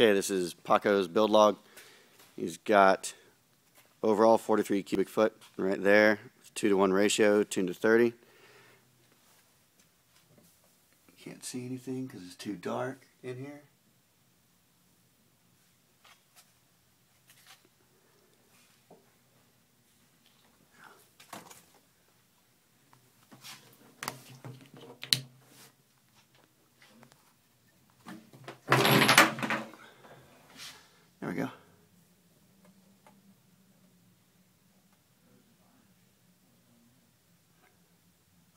Okay, this is Paco's build log. He's got overall 43 cubic foot right there. It's 2 to 1 ratio, tuned to 30. Can't see anything because it's too dark in here. There we go.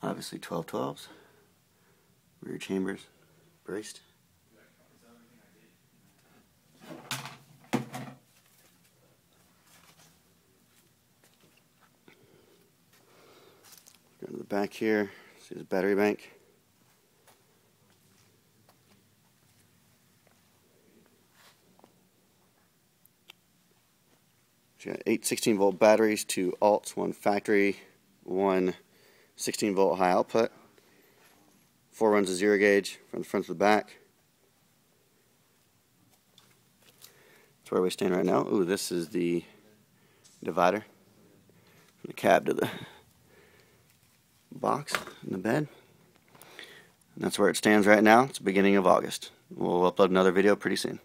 Obviously 12 12s. Rear chambers braced. Go to the back here. See the battery bank. Eight 16 volt batteries, two alts, one factory, one 16 volt high output. Four runs of zero gauge from the front to the back. That's where we stand right now. Ooh, this is the divider from the cab to the box in the bed. And that's where it stands right now. It's the beginning of August. We'll upload another video pretty soon.